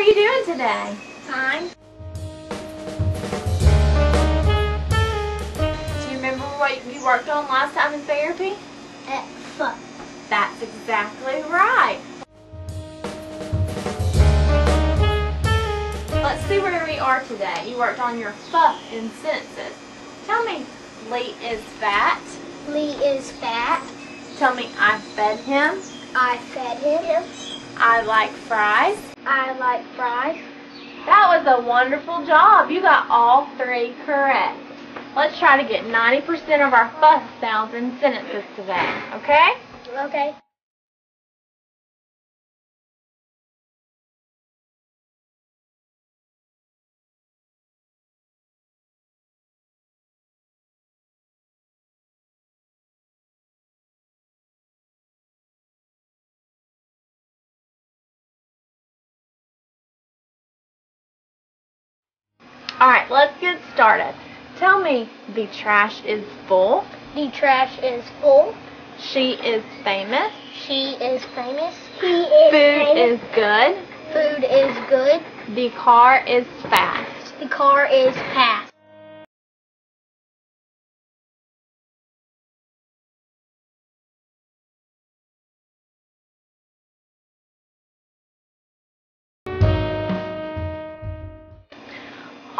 are you doing today? Fine. Do you remember what you worked on last time in therapy? At fuck. That's exactly right. Let's see where we are today. You worked on your fuh in sentences. Tell me, Lee is fat. Lee is fat. Tell me, I fed him. I fed him. I like fries. I like fries. That was a wonderful job. You got all three correct. Let's try to get 90% of our fuh sounds in sentences today, okay? Okay. Alright, let's get started. Tell me, the trash is full. The trash is full. She is famous. She is famous. He is Food famous. is good. Food is good. The car is fast. The car is fast.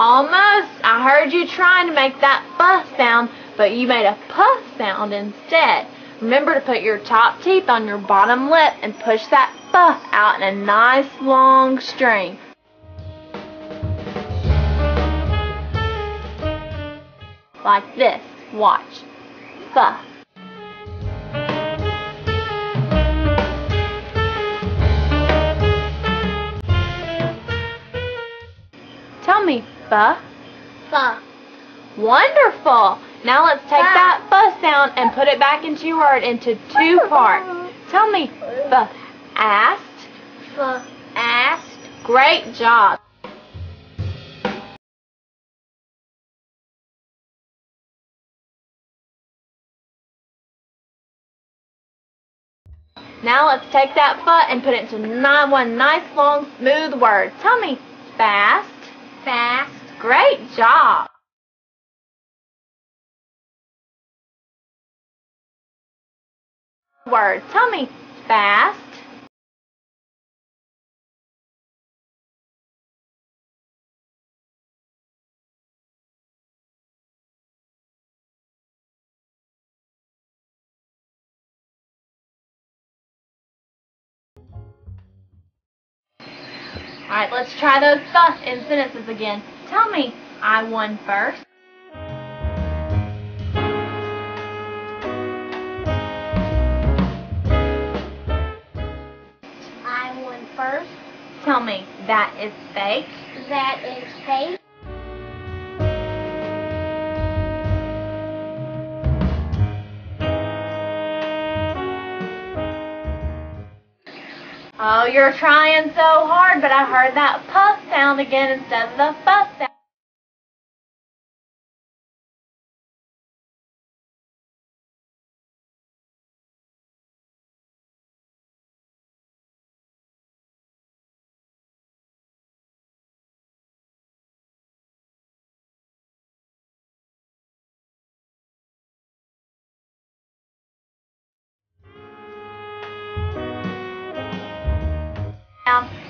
Almost. I heard you trying to make that fuh sound, but you made a puh sound instead. Remember to put your top teeth on your bottom lip and push that fuh out in a nice long string. Like this. Watch. Fuh. Fuh. Fuh. Wonderful. Now let's take Fuh. that fuh sound and put it back into your word into two parts. Tell me, fuh. Asked. Fuh. Asked. Great job. Now let's take that fuh and put it into ni- one nice long smooth word. Tell me, fast. Fast. Great job. Word. Tell me, fast. Alright, let's try those thoughts in sentences again. Tell me, I won first. I won first. Tell me, that is fake. That is fake. Oh, you're trying so hard, but I heard that puff sound again instead of the fuss sound.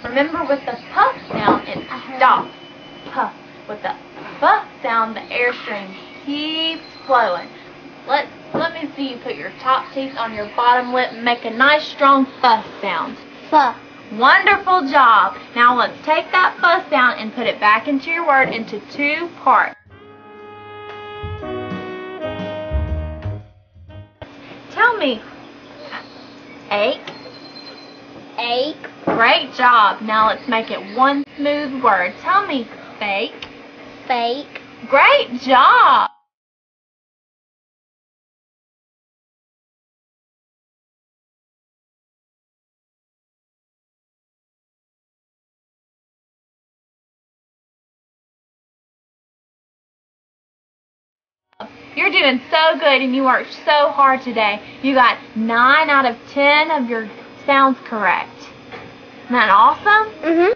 Remember with the puff sound, it stops. Puff. With the puff sound, the airstream keeps flowing. Let let me see you put your top teeth on your bottom lip and make a nice strong fuss sound. Fuh. Wonderful job. Now let's take that fuss sound and put it back into your word into two parts. Tell me, ache. Ache. Great job. Now let's make it one smooth word. Tell me, fake. Fake. Great job. You're doing so good and you worked so hard today. You got 9 out of 10 of your sounds correct. Isn't that awesome? Mm-hmm.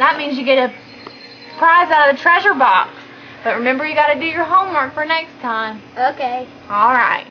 That means you get a prize out of the treasure box. But remember, you got to do your homework for next time. Okay. All right.